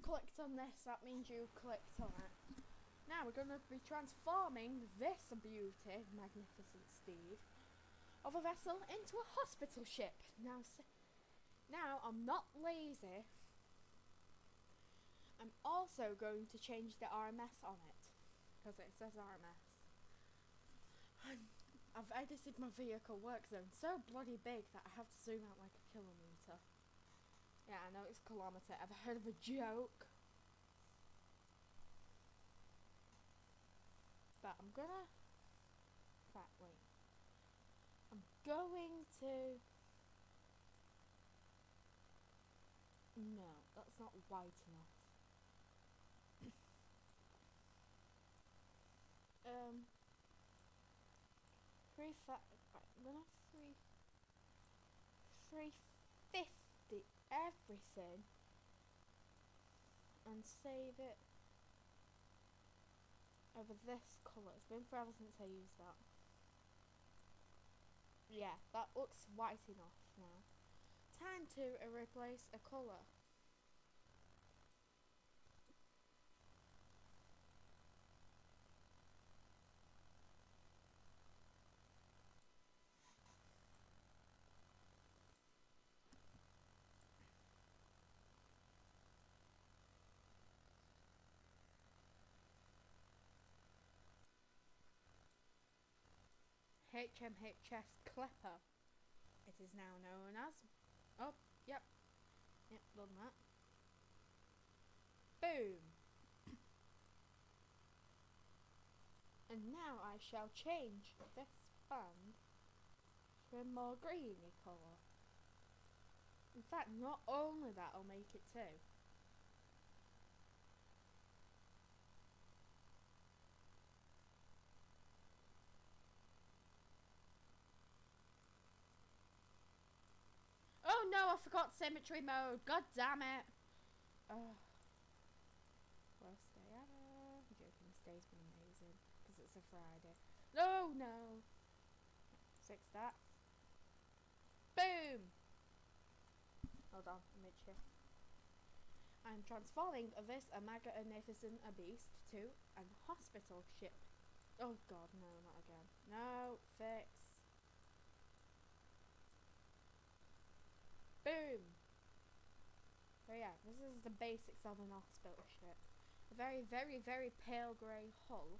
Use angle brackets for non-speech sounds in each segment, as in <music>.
clicked on this, that means you clicked on it. Now we're going to be transforming this beauty, magnificent steed, of a vessel into a hospital ship. Now, now I'm not lazy. I'm also going to change the RMS on it because it says RMS. I've edited my vehicle work zone so bloody big that I have to zoom out like a kilometre. Yeah, I know it's kilometre. Ever heard of a joke? But I'm gonna... Fact, wait. I'm going to... No, that's not white enough. <laughs> um... Three fa- right, I'm gonna three... Three fifty everything and save it over this colour. It's been forever since I used that. Yeah, that looks white enough now. Time to replace a colour. HMHS Klepper. It is now known as... Oh, yep. Yep, done that. Boom! <coughs> and now I shall change this band to a more greeny colour. In fact, not only that, I'll make it too. No, I forgot symmetry mode. God damn it. Oh. Worst day ever. I'm joking, this day's been amazing. Because it's a Friday. No, no. Fix that. Boom. Hold on, mid I'm transforming this magnificent beast to an hospital ship. Oh god, no, not again. No, fix. Boom! So yeah, this is the basics of an hospital ship. A very, very, very pale grey hull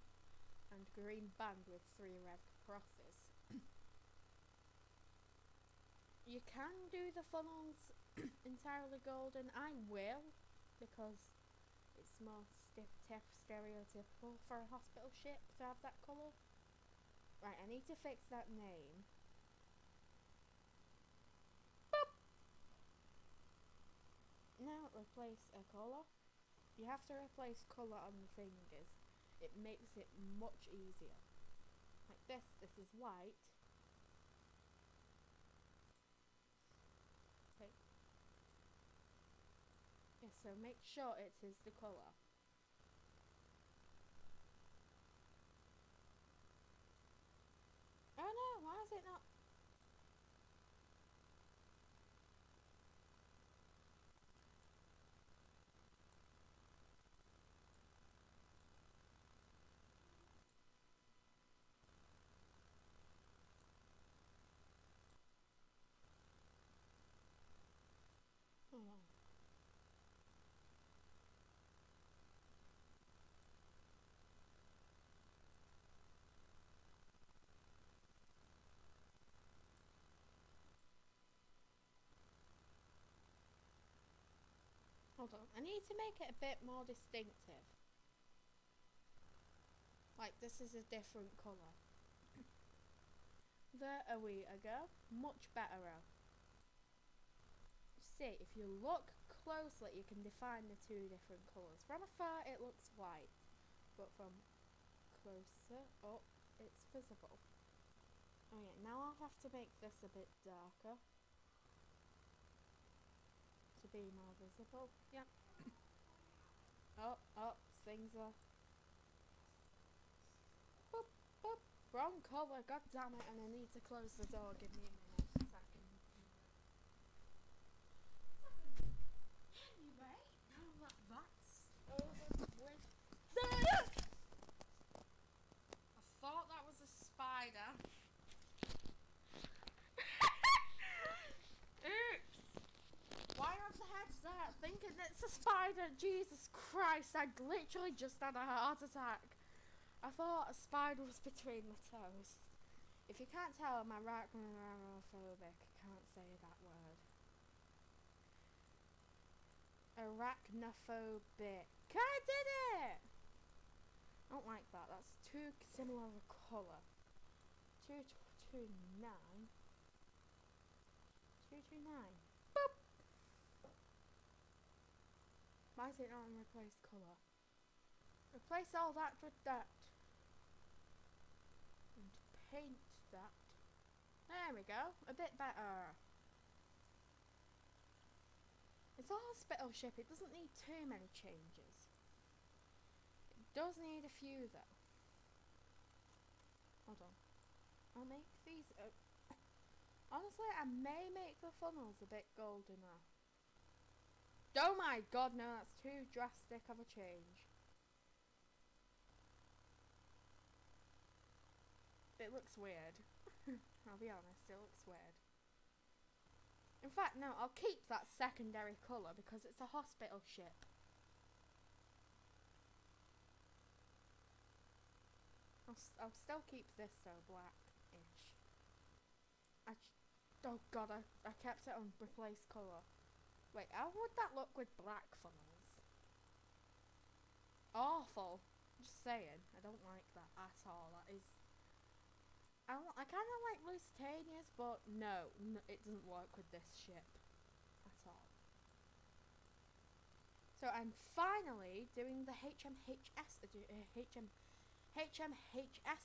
and green band with three red crosses. you can do the funnels <coughs> entirely golden. I will, because it's more stiff, stereotypical for a hospital ship to have that colour. Right, I need to fix that name. Now replace a colour. You have to replace colour on the fingers. It makes it much easier. Like this, this is white. Okay. Yeah, so make sure it is the colour. Oh no, why is it not Hold on, I need to make it a bit more distinctive. Like this is a different colour. there are we go. Much better see, if you look closely, you can define the two different colours. From afar, it looks white, but from closer up, it's visible. Okay, now I'll have to make this a bit darker be more visible. Yeah. <coughs> oh, oh, things are... Boop, boop. Wrong colour, god damn it, and I need to close the door, give me a minute, a second. Anyway, now that that's start thinking it's Jesus Christ, I literally just had a heart attack. I thought a spider was between my toes. If you can't tell, I'm arachnophobic. I can't say that word. Arachnophobic. I did it! I don't like that. That's too similar a colour. Two two nine. Two two nine. Boop. Why is it not replace colour? Replace all that with that. And paint that. There we go. A bit better. It's a hospital ship. It doesn't need too many changes. It does need a few though. Hold on. I'll make these. Uh, <coughs> honestly, I may make the funnels a bit goldener. Oh my god, no, that's too drastic of a change. It looks weird. <laughs> I'll be honest, it looks weird. In fact, no, I'll keep that secondary colour because it's a hospital ship. I'll, I'll still keep this though, black-ish. I oh god, I, I kept it on replace colour. Wait, how would that look with black funnels? Awful. Just saying, I don't like that at all. That is I, I kind of like Lusitania's, but no, it doesn't work with this ship at all. So I'm finally doing the HMHS. HM, HMHS.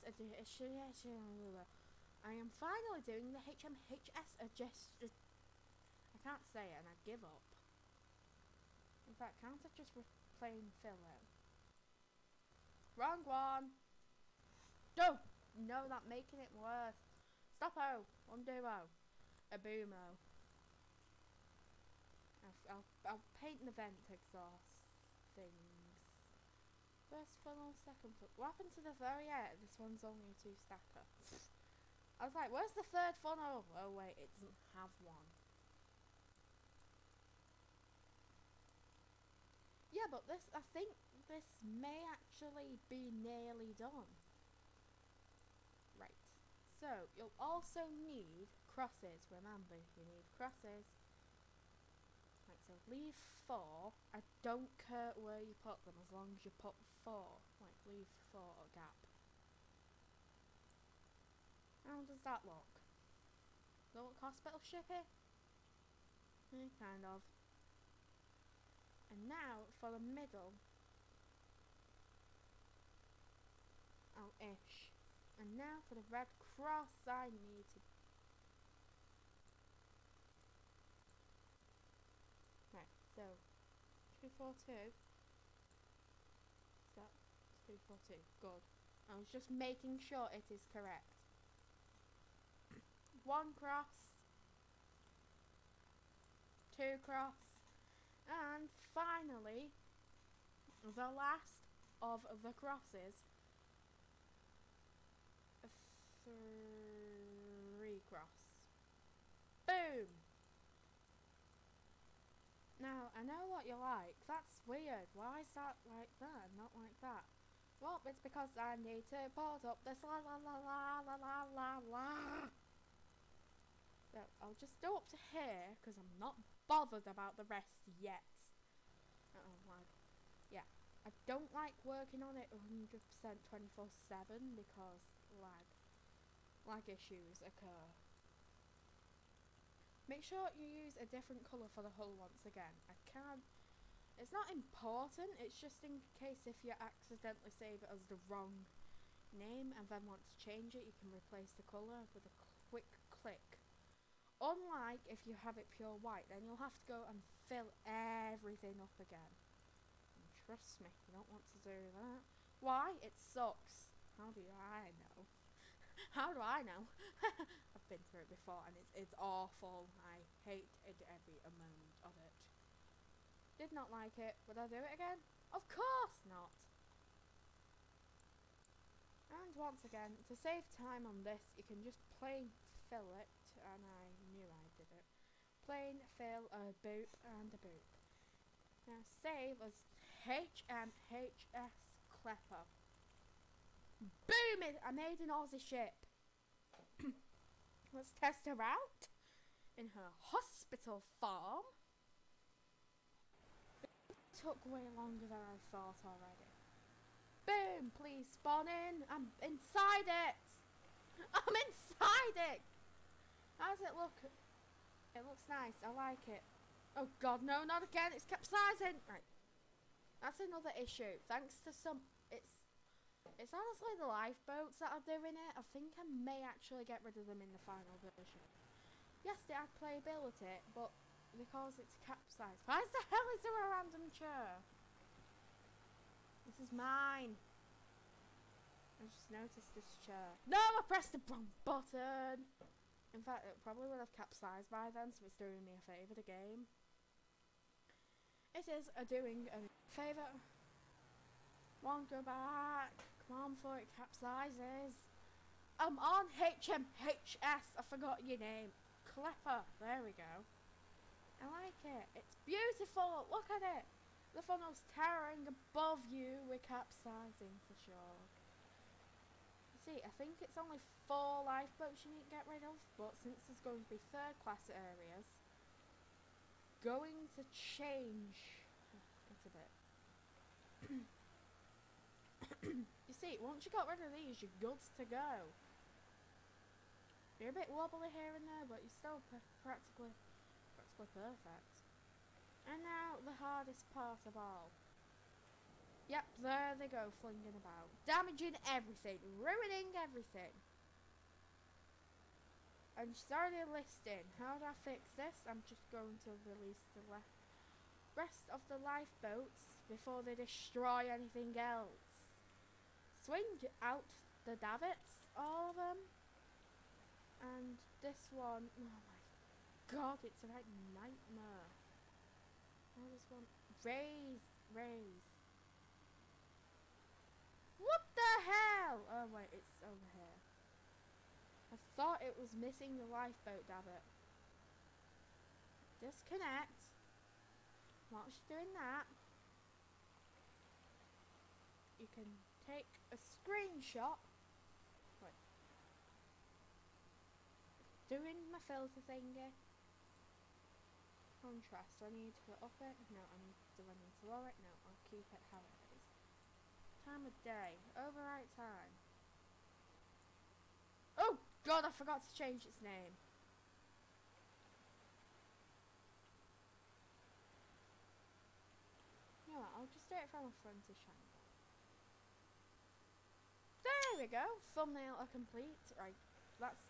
I am finally doing the HMHS can't say it and I give up. In fact, can't I just plain fill it? Wrong one! Go! No, that making it worse. Stop-o. Undo-o. A boomo. I'll, I'll, I'll paint the vent exhaust things. First funnel, second funnel. What happened to the very end? This one's only two stacker. <laughs> I was like, where's the third funnel? Oh wait, it doesn't have one. Yeah, but this, I think this may actually be nearly done. Right. So, you'll also need crosses. Remember, you need crosses. Right, so leave four. I don't care where you put them as long as you put four. Like, leave four gap. How does that look? Look hospital shippy? Eh, kind of. And now for the middle. Oh, ish. And now for the red cross I need to... Right, so 242. So 242, good. I was just making sure it is correct. <coughs> One cross. Two cross. And finally, the last of the crosses three cross. Boom! Now, I know what you like. That's weird. Why is that like that not like that? Well, it's because I need to put up this la la la la la la la la. I'll just go up to here, because I'm not bothered about the rest yet. Oh, lag. Yeah. I don't like working on it 100% 24-7 because lag lag issues occur. Make sure you use a different colour for the hull once again. I can't... It's not important, it's just in case if you accidentally save it as the wrong name and then want to change it, you can replace the colour with a. Unlike if you have it pure white, then you'll have to go and fill everything up again. And trust me, you don't want to do that. Why? It sucks. How do I know? <laughs> How do I know? <laughs> I've been through it before and it's, it's awful. I hate it every moment of it. Did not like it. Would I do it again? Of course not. And once again, to save time on this, you can just plain fill it, and I Plain fill a boop and a boop. Now save as HMHS Klepper. Boom! I made an Aussie ship. <coughs> Let's test her out in her hospital farm. It took way longer than I thought already. Boom! Please spawn in. I'm inside it. I'm inside it. How does it look? It looks nice. I like it. Oh god, no, not again. It's capsizing. Right. That's another issue. Thanks to some... It's... It's honestly the lifeboats that are doing it. I think I may actually get rid of them in the final version. Yes, they add playability, but because it's capsized. Why the hell is there a random chair? This is mine. I just noticed this chair. No, I pressed the wrong button. In fact, it probably would have capsized by then, so it's doing me a favour, the game. It is a doing a favour. Won't go back. Come on before it capsizes. I'm on HMHS. I forgot your name. Klepper. There we go. I like it. It's beautiful. Look at it. The funnel's towering above you. We're capsizing for sure. See, I think it's only four lifeboats you need to get rid of, but since there's going to be third class areas, going to change <sighs> it a bit. <coughs> you see, once you got rid of these, you're good to go. You're a bit wobbly here and there, but you're still practically, practically perfect. And now, the hardest part of all. Yep, there they go, flinging about. Damaging everything, ruining everything. And she's already listing. How do I fix this? I'm just going to release the rest of the lifeboats before they destroy anything else. Swing out the davits, all of them. And this one, oh my god, it's a right nightmare. This one, raise, raise. What the hell? Oh wait, it's over here. I thought it was missing the lifeboat, davit. Disconnect. Whilst you're doing that, you can take a screenshot. Wait. Doing my filter thingy. Contrast. Do I need to up it? No, I need, do I need to lower it? No, I'll keep it how it is. Time of day. Overwrite time. Oh god, I forgot to change its name. You know I'll just do it from a frontish angle. There we go, thumbnail are complete. Right, that's...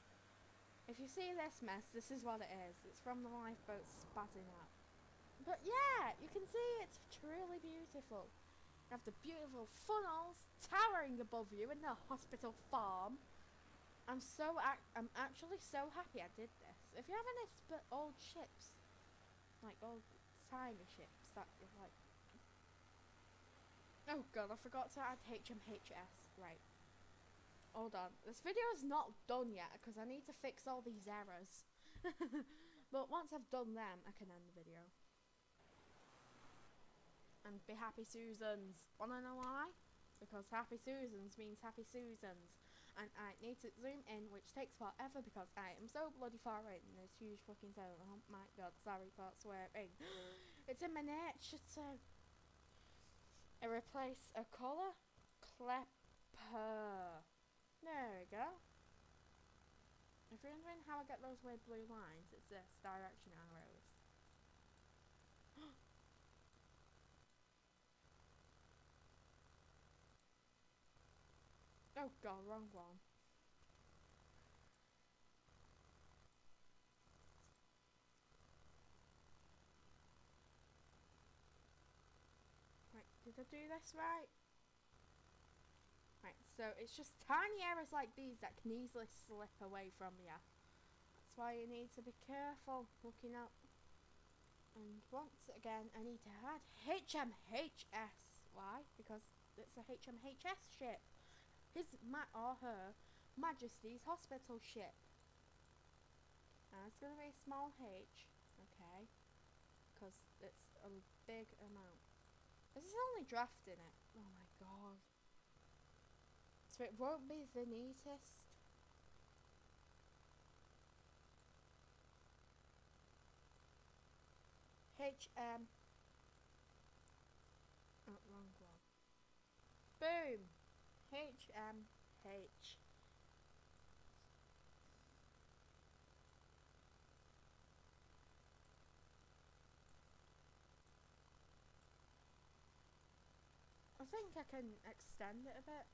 If you see this mess, this is what it is. It's from the lifeboat spazzing out. But yeah, you can see it's truly beautiful. Have the beautiful funnels towering above you in the hospital farm. I'm so ac I'm actually so happy I did this. If you have any sp old ships, like old timey ships that you like. Oh god, I forgot to add HMHS. Right. Hold on. This video is not done yet because I need to fix all these errors. <laughs> but once I've done them, I can end the video. And be happy Susans. Wanna know why? Because happy Susans means happy Susans and I need to zoom in which takes forever because I am so bloody far in this huge fucking zone. Oh my god, sorry for swearing. <gasps> it's in my nature to replace a colour Klepper. There we go. If you're wondering how I get those weird blue lines, it's this, direction arrows. Oh god, wrong one. Right, did I do this right? Right, so it's just tiny errors like these that can easily slip away from you. That's why you need to be careful looking up. And once again, I need to add HMHS. Why? Because it's a HMHS ship. His ma or her Majesty's hospital ship. Now it's going to be a small H, okay? Because it's a big amount. This is only drafting it. Oh my god. So it won't be the neatest. HM. Oh, wrong one. Boom! HMH. I think I can extend it a bit.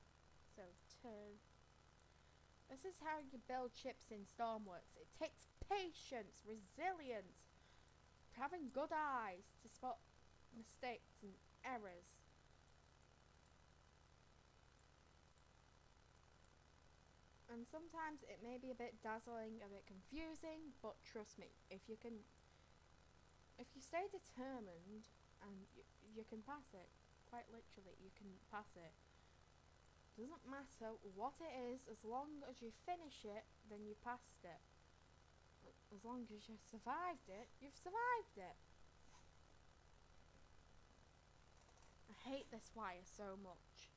So two. This is how you build chips in Stormworks. It takes patience, resilience, having good eyes to spot mistakes and errors. And sometimes it may be a bit dazzling, a bit confusing, but trust me, if you can, if you stay determined and you, you can pass it, quite literally, you can pass it. Doesn't matter what it is, as long as you finish it, then you passed it. As long as you survived it, you've survived it. I hate this wire so much.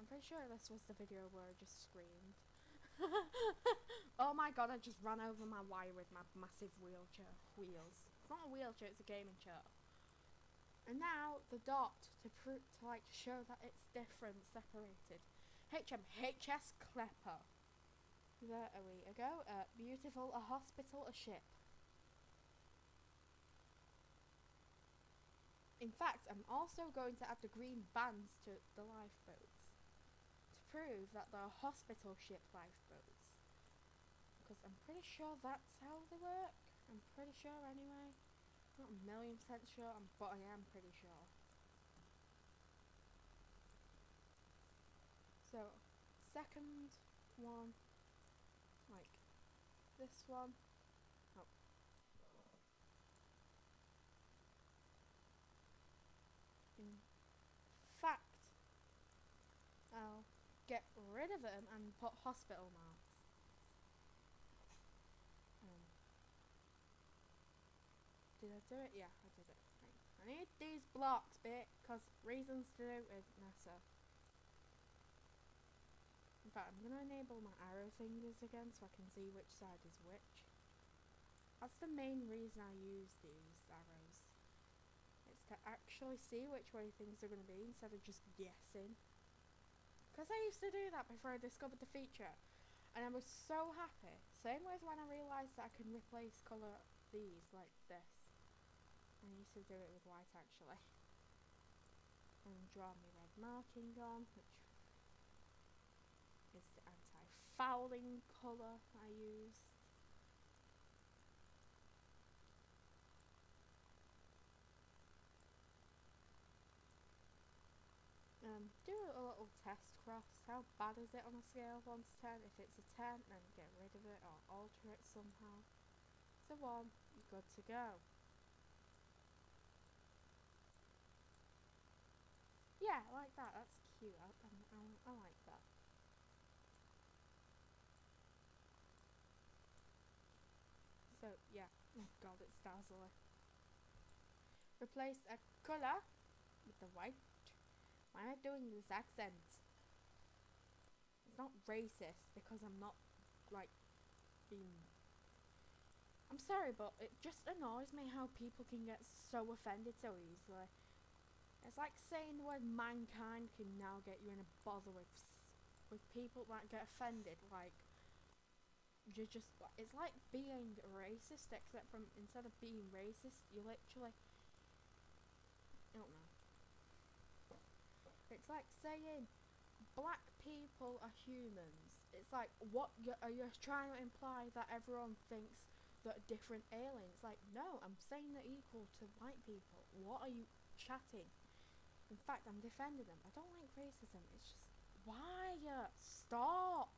I'm pretty sure this was the video where I just screamed. <laughs> oh my god, I just ran over my wire with my massive wheelchair wheels. It's not a wheelchair, it's a gaming chair. And now the dot to prove to like show that it's different, separated. HM HS Klepper. There we go. Uh, beautiful, a hospital, a ship. In fact, I'm also going to add the green bands to the lifeboats to prove that they're hospital ship lifeboats. Because I'm pretty sure that's how they work. I'm pretty sure anyway. Not a million percent sure, but I am pretty sure. So, second one, like this one. Oh. In fact, I'll get rid of them and put hospital now. Um, did I do it? Yeah, I did it. I need these blocks, bit, because reasons to do with NASA. In fact, I'm going to enable my arrow fingers again so I can see which side is which. That's the main reason I use these arrows. It's to actually see which way things are going to be instead of just guessing. Because I used to do that before I discovered the feature. And I was so happy. Same with when I realised that I can replace colour these like this. I used to do it with white actually. And draw my red marking on, which is the anti-fouling colour I used. Um, do a little test cross. How bad is it on a scale of 1 to 10? If it's a 10, then get rid of it or alter it somehow. It's a 1, you're good to go. Yeah, I like that. That's cute. I, I, I, like that. So, yeah. Oh god, it's dazzling. Replace a colour with the white. Why am I doing this accent? Not racist because I'm not, like, being... I'm sorry, but it just annoys me how people can get so offended so easily. It's like saying the word mankind can now get you in a bother with with people that get offended. Like you're just it's like being racist, except from instead of being racist, you literally I don't know. It's like saying black people are humans. It's like what are you trying to imply that everyone thinks that different aliens? Like no, I'm saying they're equal to white people. What are you chatting? In fact, I'm defending them. I don't like racism. It's just, why? Stop!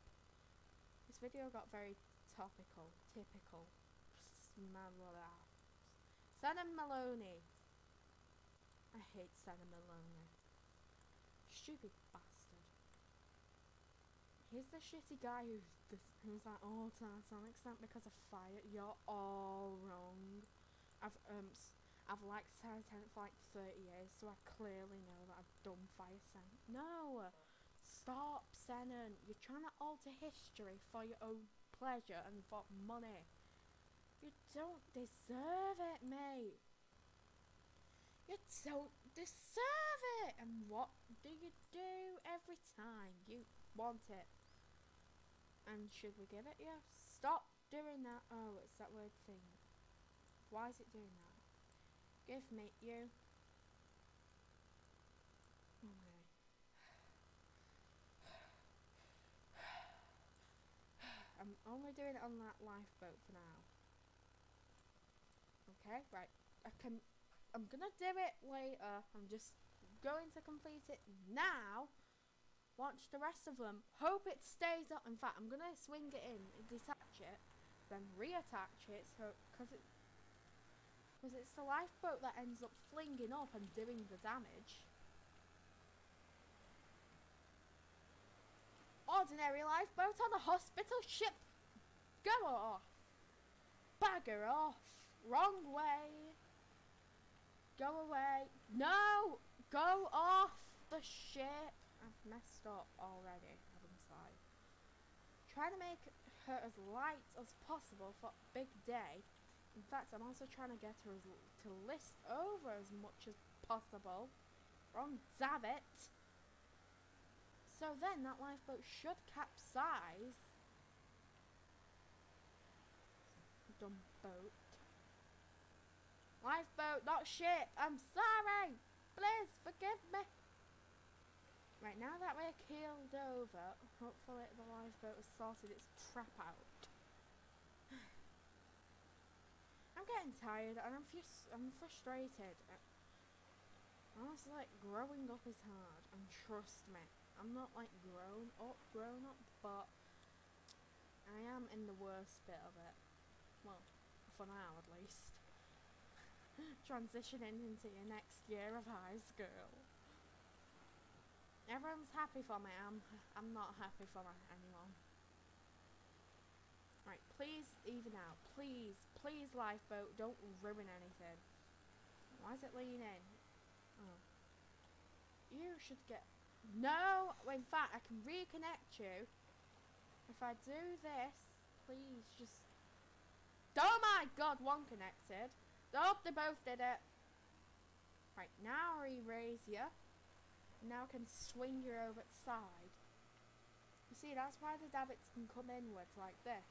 This video got very topical, typical. Senan Molony. I hate Senan Molony. Stupid bastard. He's the shitty guy who's this, who's like, oh, to some extent because of fire. You're all wrong. I've um I've liked Tennant for like 30 years, so I clearly know that I've done Fire Sen. No! Stop, Senan. You're trying to alter history for your own pleasure and for money. You don't deserve it, mate. You don't deserve it. And what do you do every time you want it? And should we give it you? Stop doing that. Oh, it's that weird thing. Why is it doing that? Give me you. Oh, okay. <sighs> I'm only doing it on that lifeboat for now. Okay, right. I can I'm gonna do it later. I'm just going to complete it now. Watch the rest of them. Hope it stays up. In fact, I'm gonna swing it in, detach it, then reattach it. So, cause it, cause it's the lifeboat that ends up flinging up and doing the damage. Ordinary lifeboat on a hospital ship. Go off. Bagger off. Wrong way. Go away. No! Go off the ship. I've messed up already, haven't I? Trying to make her as light as possible for big day. In fact, I'm also trying to get her to list over as much as possible. Wrong davit. So then that lifeboat should capsize. Dumb boat. Lifeboat, not shit. I'm sorry. Please forgive me. Right, now that we're keeled over, hopefully the lifeboat has sorted its crap out. <sighs> I'm getting tired and I'm just, I'm frustrated. Honestly, like, growing up is hard, and trust me, I'm not like grown up, grown up, but I am in the worst bit of it. Well, for now at least. <laughs> Transitioning into your next year of high school. Everyone's happy for me. I'm I'm not happy for anyone. Right, please even out. Please, please lifeboat, don't ruin anything. Why is it leaning? Oh. You should get... No! In fact, I can reconnect you. If I do this, please just... Oh my god, one connected. Oh, they both did it. Right, now I raise you. Now can swing you over the side. You see, that's why the davits can come inwards like this.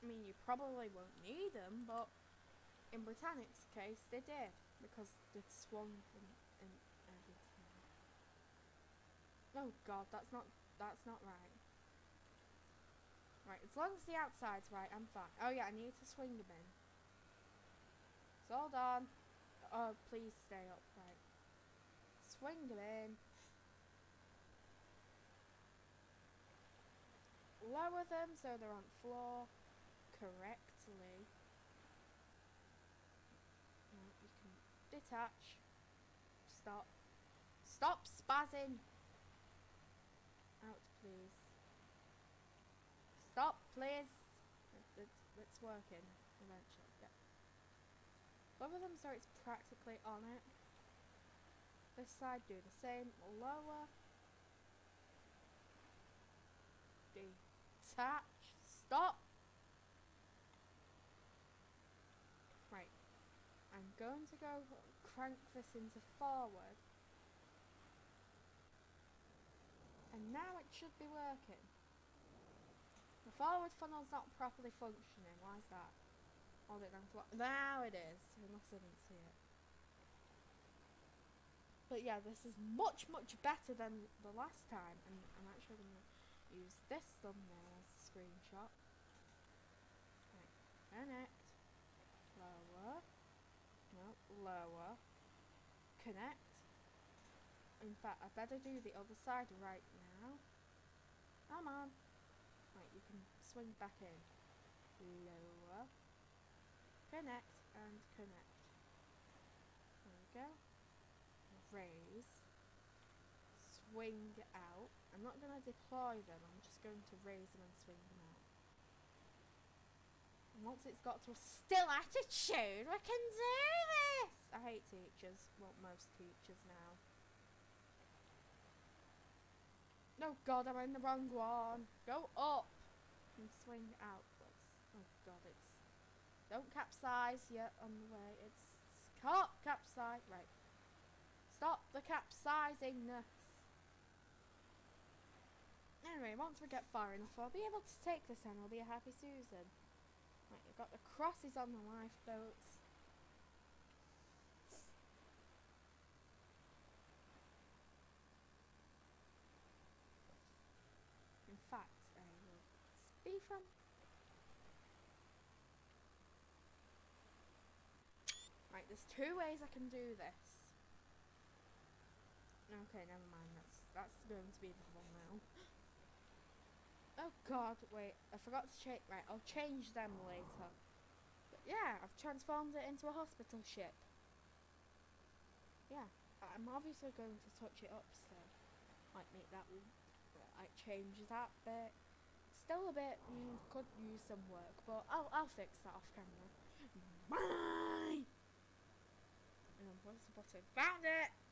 I mean, you probably won't need them, but in Britannic's case, they did. Because they'd swung from in everything. Oh god, that's not, that's not right. Right, as long as the outside's right, I'm fine. Oh yeah, I need to swing them in. So hold on. Oh, please stay upright. Swing in. Lower them so they're on floor correctly. You can detach. Stop. Stop spazzing. Out, please. Stop, please. It's working. Both of them so it's practically on it. This side do the same. Lower. Detach. Stop. Right. I'm going to go crank this into forward. And now it should be working. The forward funnel's not properly functioning. Why is that? Hold it to Now it is. Unless I didn't see it. But yeah, this is much, much better than the last time. And I'm actually going to use this thumbnail as a screenshot. Right. Connect. Lower. No, lower. Connect. In fact, I better do the other side right now. Come on. Right, you can swing back in. Lower. Connect and connect. There we go. Raise. Swing out. I'm not going to deploy them, I'm just going to raise them and swing them out. And once it's got to a still attitude, we can do this! I hate teachers. Well, most teachers now. Oh god, I'm in the wrong one. Go up and swing outwards. Don't capsize yet on the way. It's... Can't capsize. Right. Stop the capsizingness. Anyway, once we get far enough, I'll be able to take this and I'll be a happy Susan. Right, you've got the crosses on the lifeboats. In fact, I will speed from. There's two ways I can do this. Okay, never mind. That's that's going to be the one now. Oh god, wait, I forgot to change. Right, I'll change them later. But yeah, I've transformed it into a hospital ship. Yeah, I'm obviously going to touch it up, so might make that like change that bit. Still a bit mm, could use some work, but I'll I'll fix that off camera. Bye. And where's the button? Found it.